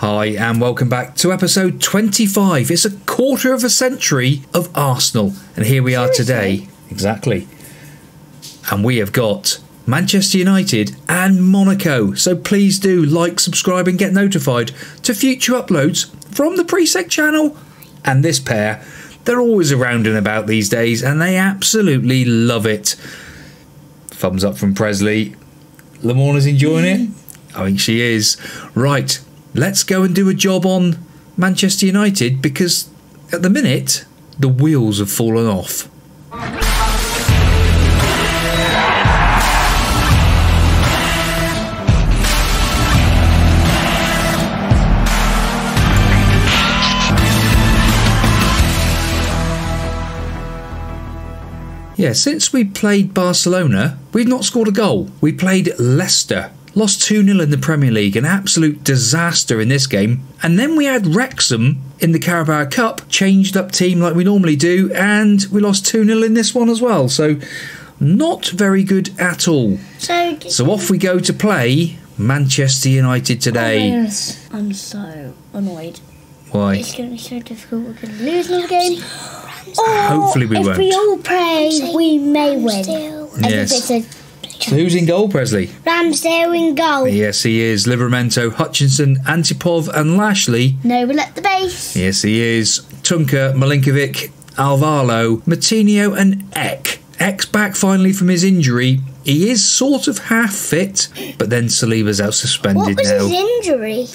Hi, and welcome back to episode 25. It's a quarter of a century of Arsenal, and here we are today. Exactly. And we have got Manchester United and Monaco. So please do like, subscribe, and get notified to future uploads from the Priisek channel. And this pair, they're always around and about these days, and they absolutely love it. Thumbs up from Presley. Lamorna's enjoying it? Mm-hmm. I think she is. Right, let's go and do a job on Manchester United because at the minute, the wheels have fallen off. Yeah, since we played Barcelona, we've not scored a goal. We played Leicester, lost 2 0 in the Premier League, an absolute disaster in this game. And then we had Wrexham in the Carabao Cup, changed up team like we normally do, and we lost 2 0 in this one as well. So, not very good at all. So, So, off we go to play Manchester United today. Oh, yes. I'm so annoyed. Why? It's going to be so difficult. We're going to lose another game. Or Hopefully we oh, if won't. we all pray, we may win. I Yes. So, who's in goal, Presley? Ramsdale in goal. Yes, he is. Livramento, Hutchinson, Antipov, and Lashley. Noble at the base. Yes, he is. Tunka, Milinkovic, Alvaro, Matinho, and Eck. Eck's back finally from his injury. He is sort of half fit, but then Saliba's out suspended What was now. his injury?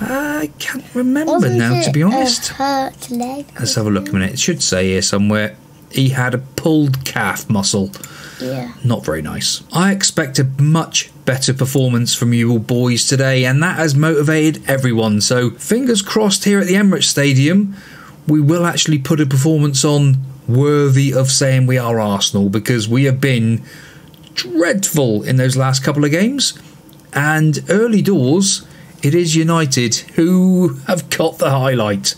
I can't remember Wasn't now, to be honest. A hurt leg. Let's have a look a minute. It should say here somewhere. He had a pulled calf muscle. Yeah. Not very nice. I expect a much better performance from you all boys today, and that has motivated everyone. So, fingers crossed here at the Emirates Stadium, we will actually put a performance on worthy of saying we are Arsenal because we have been dreadful in those last couple of games. And early doors, it is United who have got the highlight.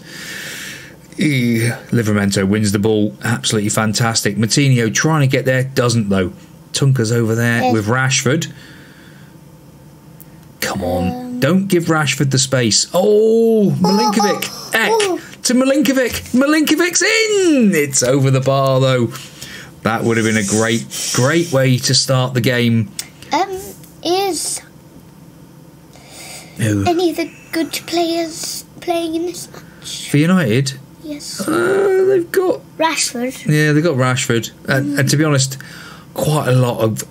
Livramento wins the ball. Absolutely fantastic. Matinho trying to get there, doesn't though. Tunker's over there Yes. with Rashford. Come on. Don't give Rashford the space. Oh, Milinkovic. Eck to Milinkovic. Milinkovic's in. It's over the bar though. That would have been a great, great way to start the game. Um, is Who? any of the good players playing in this match? For United, Yes. uh, they've got Rashford. Yeah, they've got Rashford, and, and to be honest, quite a lot of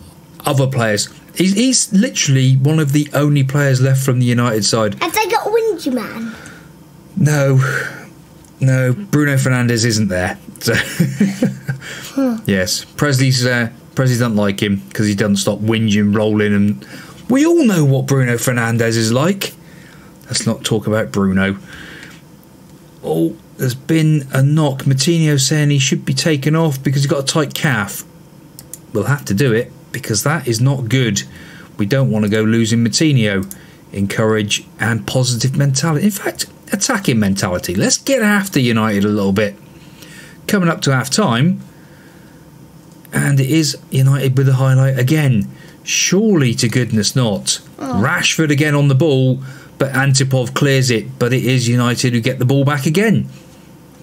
other players. He's, he's literally one of the only players left from the United side. Have they got Windy Man? No, no, Bruno Fernandes isn't there. So yes, Presley's uh, Presley doesn't like him because he doesn't stop whinging, rolling, and we all know what Bruno Fernandes is like. Let's not talk about Bruno. Oh, there's been a knock. Matinho saying he should be taken off because he's got a tight calf. We'll have to do it because that is not good. We don't want to go losing Matinho. Encourage and positive mentality. In fact, attacking mentality. Let's get after United a little bit. Coming up to half time, and it is United with a highlight again. Surely to goodness not. Oh. Rashford again on the ball, but Antipov clears it. But it is United who get the ball back again.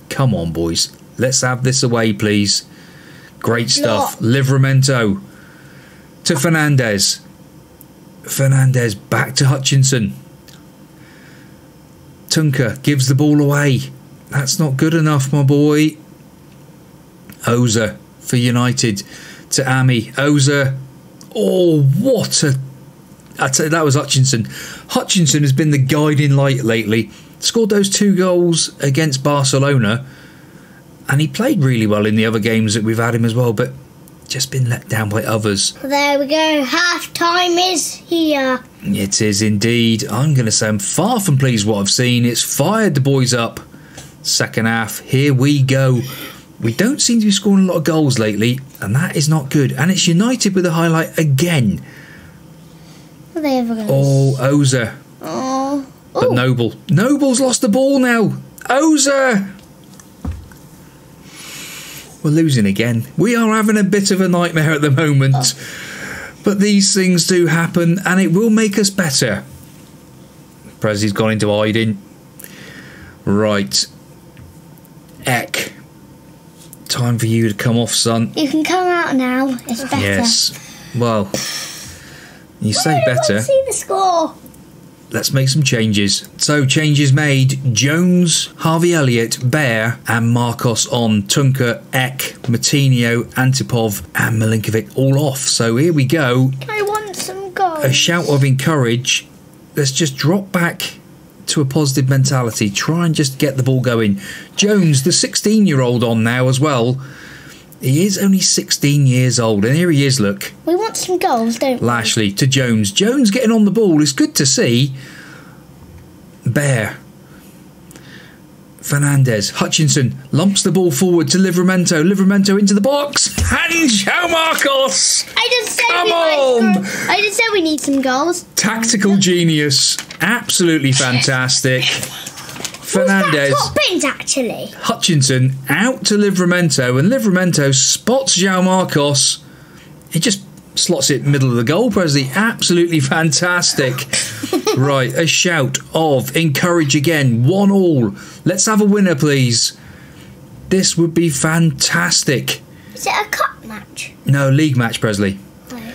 Come on, boys. Let's have this away, please. Great stuff. Livramento to Fernandez. Fernandez back to Hutchinson. Tunka gives the ball away. That's not good enough, my boy. Oza for United to Ami. Oza. Oh, what a. I tell you, that was Hutchinson. Hutchinson has been the guiding light lately. Scored those two goals against Barcelona, and he played really well in the other games that we've had him as well, but just been let down by others. There we go. Half time is here. It is indeed. I'm going to say I'm far from pleased what I've seen. It's fired the boys up. Second half, here we go. We don't seem to be scoring a lot of goals lately, and that is not good. And it's United with a highlight again. They ever going? Oh, Oza. Oh. But Noble. Noble's lost the ball now. Oza! We're losing again. We are having a bit of a nightmare at the moment. Ah. But these things do happen, and it will make us better. Presley's gone into hiding. Right. Eck. Time for you to come off, son. You can come out now. It's better. Yes. Well, you say better. see the score. Let's make some changes. So, changes made Jones, Harvey Elliott, Bear, and Marcos on. Tunka, Eck, Matinho, Antipov, and Milinkovic all off. So, here we go. I want some goals. A shout of encourage. Let's just drop back to a positive mentality. Try and just get the ball going. Jones, the 16 year old, on now as well. He is only 16 years old, and here he is, look. We want some goals, don't we? Lashley to Jones. Jones getting on the ball is good to see. Bear. Fernandez. Hutchinson lumps the ball forward to Livramento. Livramento into the box. And João Marcos. I just said Come on! I just said we need some goals. Tactical genius. Absolutely fantastic. Fernandez. Who's top bins actually? Hutchinson out to Livramento, and Livramento spots João Marcos. He just slots it middle of the goal, Presley. Absolutely fantastic. right, a shout of encourage again. One all. Let's have a winner, please. This would be fantastic. Is it a cup match? No, league match, Presley. No.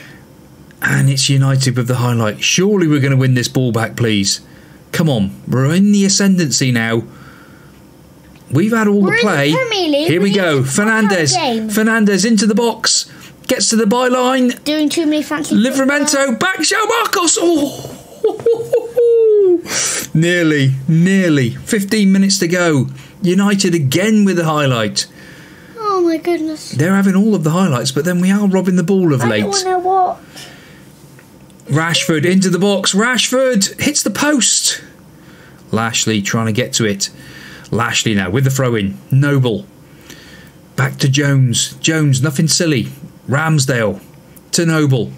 And it's United with the highlight. Surely we're going to win this ball back, please. Come on, we're in the ascendancy now. We've had all We're the in the play. Here we We go. Fernandez. win our game. Fernandez into the box. Gets to the byline. Doing too many fancy. Livramento back. João Marcos. Oh. nearly, nearly. 15 minutes to go. United again with the highlight. Oh my goodness. They're having all of the highlights, but then we are robbing the ball of I late. don't want to watch. Rashford into the box. Rashford hits the post. Lashley trying to get to it. Lashley now with the throw in. Noble. Back to Jones. Jones, nothing silly. Ramsdale to Noble.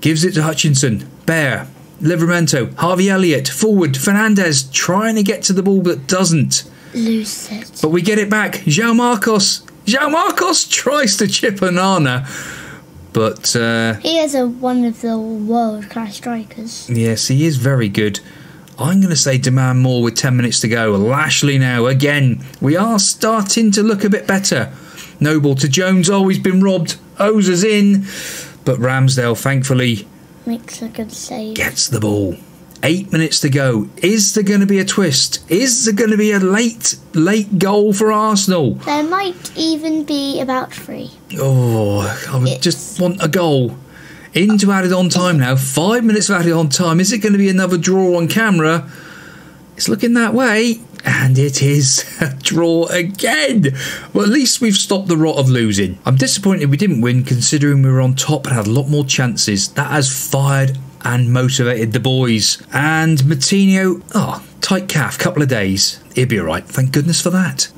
Gives it to Hutchinson. Bear. Livramento. Harvey Elliott. Forward. Fernandez trying to get to the ball but doesn't. Lose it. But we get it back. João Marcos. João Marcos tries to chip Onana. But uh, He is a, one of the world class strikers. Yes, he is very good. I'm going to say demand more with 10 minutes to go. Lashley now, again. We are starting to look a bit better. Noble to Jones, always been robbed. Ozer's in. But Ramsdale, thankfully, Makes a good save. gets the ball. Eight minutes to go. Is there going to be a twist? Is there going to be a late, late goal for Arsenal? There might even be about three. Oh, I would It's- just want a goal. Into added on time now. Five minutes of added on time. Is it going to be another draw on camera? It's looking that way. And it is a draw again. Well, at least we've stopped the rot of losing. I'm disappointed we didn't win considering we were on top and had a lot more chances. That has fired and motivated the boys. And Matinho, oh, tight calf, couple of days. He'll be alright. Thank goodness for that.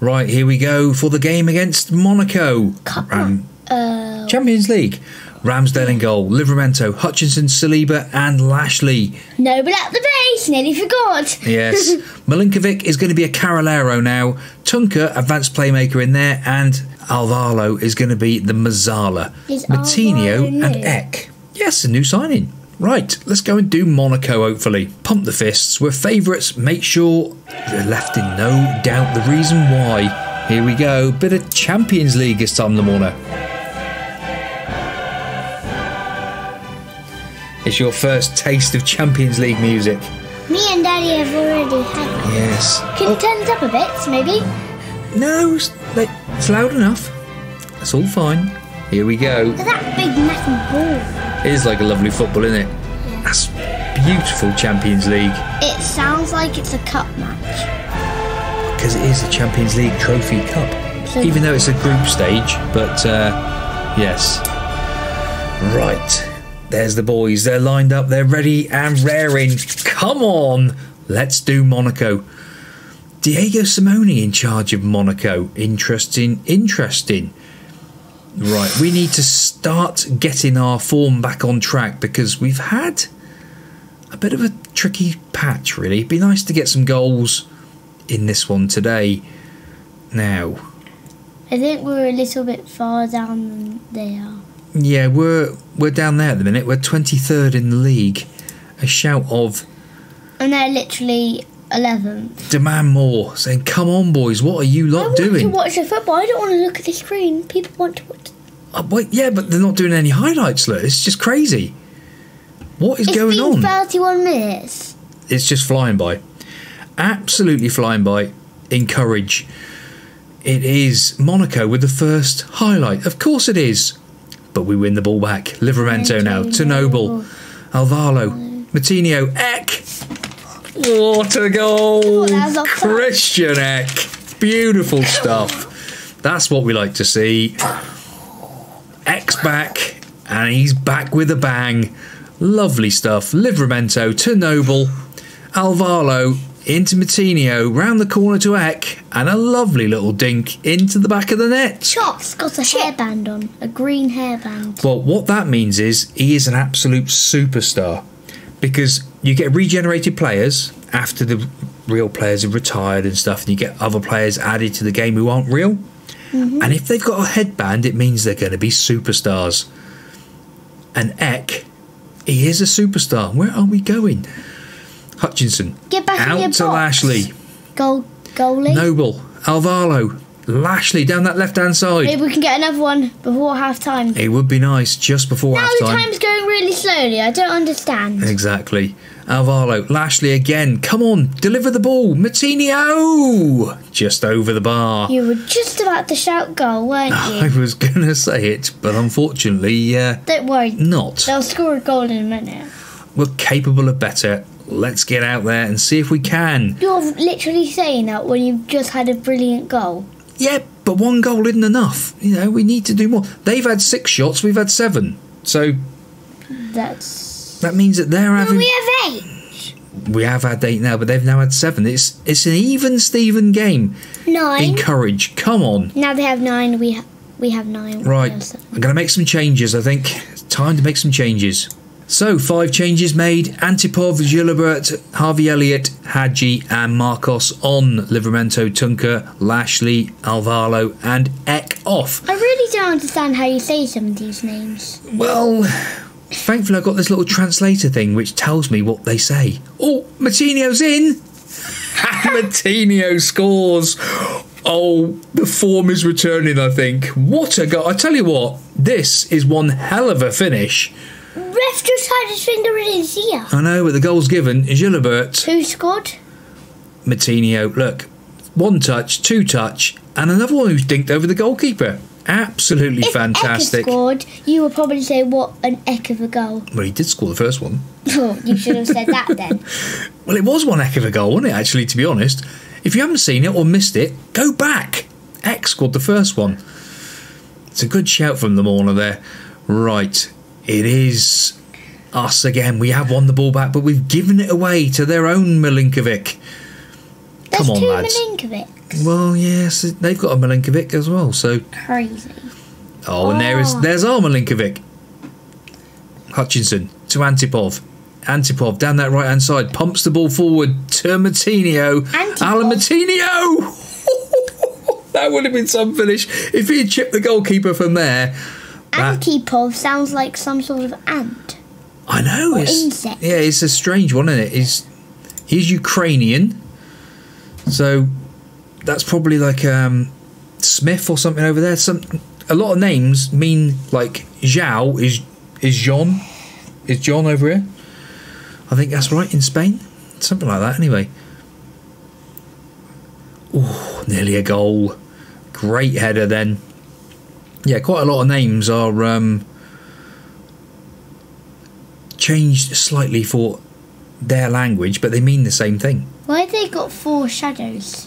Right, here we go for the game against Monaco. Uh, Champions League. Ramsdale in goal, Livramento, Hutchinson, Saliba, and Lashley. Noble at the base. Nearly forgot. Yes. Milinkovic is going to be a Carrilero now. Tunka, advanced playmaker in there, and Alvaro is going to be the Mezzala. Is Matinho and? Eck. Yes, a new signing. Right, let's go and do Monaco, hopefully. Pump the fists. We're favourites. Make sure they're left in no doubt the reason why. Here we go. Bit of Champions League this time, Lamorna. It's your first taste of Champions League music. Me and Daddy have already had one. Yes. Can you turn it up a bit, maybe? No, it's, like, it's loud enough. That's all fine. Here we go. Look at that big metal ball. It is like a lovely football, isn't it? That's beautiful Champions League It sounds like it's a cup match. because it is a Champions League Trophy Cup. So- Even though it's a group stage, but uh, yes. Right. There's the boys. They're lined up. They're ready and raring. Come on. Let's do Monaco. Diego Simeone in charge of Monaco. Interesting. Interesting. Right, we need to start getting our form back on track because we've had a bit of a tricky patch, really. It'd be nice to get some goals in this one today. Now, I think we're a little bit far down than they are. yeah, we're we're down there at the minute. We're twenty third in the league. A shout of And they're literally 11th. Demand more, saying, "Come on, boys, what are you lot I want to doing?" watch the football. I don't want to look at the screen. People want to watch. Uh, oh, wait, yeah, but they're not doing any highlights. Look, it's just crazy. What is It's going been on? 31 minutes. It's just flying by. Absolutely flying by. Encourage. It is Monaco with the first highlight. Of course it is. But we win the ball back. Livramento now to Noble. Alvaro. Matinho. Eck. What a goal. Oh, that was. Christian Eck. Beautiful stuff. That's what we like to see. Eck's back. And he's back with a bang. Lovely stuff. Livramento to Noble. Alvaro into Matinho, round the corner to Eck, and a lovely little dink into the back of the net. Chops got a hairband on. A green hairband. Well, what that means is he is an absolute superstar because you get regenerated players after the real players have retired and stuff, and you get other players added to the game who aren't real. Mm-hmm. And if they've got a headband, it means they're going to be superstars. And Eck, he is a superstar. Where are we going? Hutchinson Get back in out your to box. Lashley, Goal, goalie. Noble, Alvaro, Lashley down that left hand side. Maybe we can get another one before half time. It would be nice just before Now half the time. time's going really slowly. I don't understand. Exactly. Alvaro, Lashley again. Come on, deliver the ball. Matinho! Just over the bar. You were just about to shout goal, weren't you? I was going to say it, but unfortunately, uh, Don't worry. not. They'll score a goal in a minute. We're capable of better. Let's get out there and see if we can. You're literally saying that when you've just had a brilliant goal. Yeah, but one goal isn't enough. You know, we need to do more. They've had six shots, we've had seven. So That's. That means that they're having. we have eight. we have had eight now, but they've now had seven. It's it's an even Steven game. Nine. Encourage. Come on. now they have nine. We ha- we have nine. Right, have. I'm going to make some changes, I think. It's time to make some changes. So, five changes made Antipov, Gilbert, Harvey Elliott, Hadji, and Marcos on Livramento, Tunker, Lashley, Alvaro, and Eck off. I really don't understand how you say some of these names. Well, thankfully, I've got this little translator thing which tells me what they say. Oh, Matinho's in! Matinho scores! Oh, the form is returning, I think. What a goal. I tell you what, this is one hell of a finish. Ref just had his finger in his ear. I know, but the goal's given. Gilbert, Who scored? Matinho, look, one touch, two touch, and another one who's dinked over the goalkeeper. Absolutely If fantastic. Eka scored, you would probably say, "What an heck of a goal!" Well, he did score the first one. Oh, you should have said that then. Well, it was one heck of a goal, wasn't it, actually, to be honest? If you haven't seen it or missed it, go back. X scored the first one. It's a good shout from the Morner there. Right, it is us again. We have won the ball back, but we've given it away to their own Milinkovic. There's Come on, two lads. Milinkovics. Well, yes, they've got a Milinkovic as well, so. Crazy. Oh, and there is Oh. there's our Milinkovic. Hutchinson to Antipov. Antipov down that right hand side pumps the ball forward to Matinho. Antipov. Alan Matinho! that would have been some finish if he had chipped the goalkeeper from there. That- Antipov sounds like some sort of ant. I know. Or It's, insect. Yeah, it's a strange one, isn't it? He's, he's Ukrainian. So that's probably like um, Smith or something over there. Some A lot of names mean like João is, is John. Is John over here? I think that's right in Spain. Something like that, anyway. Oh, nearly a goal. Great header then. Yeah, quite a lot of names are um, changed slightly for their language, but they mean the same thing. Why they got four shadows?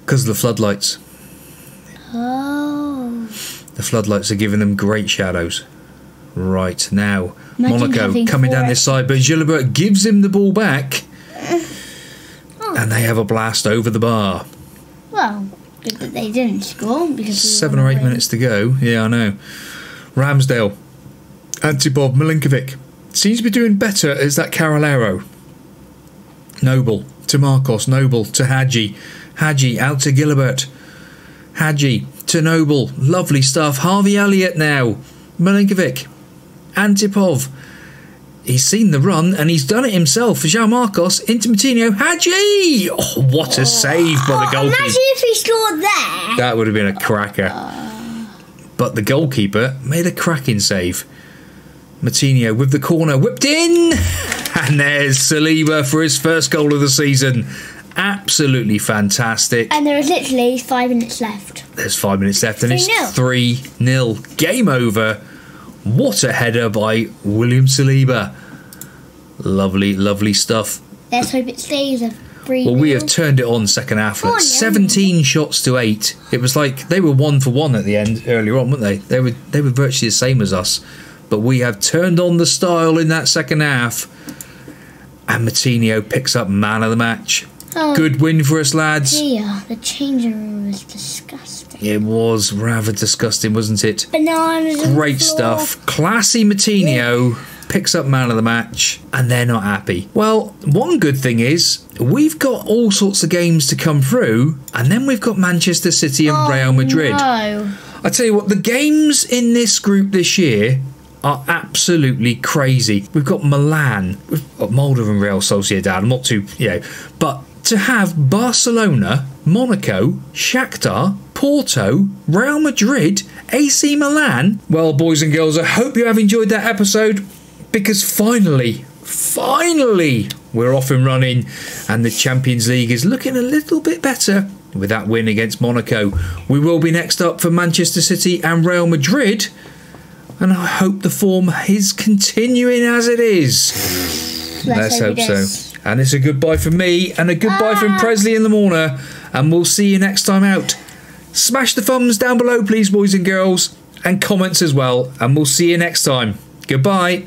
Because of the floodlights. Oh. The floodlights are giving them great shadows. Right, now, Imagine Monaco coming down this side, but Gilbert gives him the ball back. Oh. And they have a blast over the bar. Well, good that they didn't score because Seven or eight winning. minutes to go. Yeah, I know. Ramsdale. Antipov Milinkovic. Seems to be doing better as that Carrilero. Noble to Marcos. Noble to Hadji. Hadji out to Gilbert. Hadji to Noble. Lovely stuff. Harvey Elliott now. Milinkovic. Antipov. he's seen the run and he's done it himself. João Marcos into Matinho. Hadji! Oh, what a save by the oh, goalkeeper. Imagine if he scored there. That would have been a cracker. But the goalkeeper made a cracking save. Matinho with the corner whipped in. And there's Saliba for his first goal of the season. Absolutely fantastic. And there is literally five minutes left. There's five minutes left and it's 3-0. 3 0. Game over. What a header by William Saliba. Lovely, lovely stuff. Let's hope it stays a three. Well, we have turned it on second half. Like Oh, yeah. 17 shots to eight. It was like they were one for one at the end earlier on, weren't they? They were they were virtually the same as us, but we have turned on the style in that second half. And Matinho picks up man of the match. Oh, Good win for us, lads. dear, the changing room is disgusting. It was rather disgusting, wasn't it? Bananas. Great stuff. Classy Matinho picks up man of the match, and they're not happy. Well, one good thing is we've got all sorts of games to come through, and then we've got Manchester City and oh, Real Madrid. No. I tell you what, the games in this group this year are absolutely crazy. We've got Milan, we've got Moldova and Real Sociedad. I'm not too, you know, but to have Barcelona, Monaco, Shakhtar, Porto, Real Madrid, AC Milan. Well, boys and girls, I hope you have enjoyed that episode because finally, finally, we're off and running, and the Champions League is looking a little bit better with that win against Monaco. We will be next up for Manchester City and Real Madrid, and I hope the form is continuing as it is. Let's, hope, hope so. And it's a goodbye from me and a goodbye from ah. Presley in the morning, and we'll see you next time out. Smash the thumbs down below, please, boys and girls, and comments as well, and we'll see you next time. Goodbye.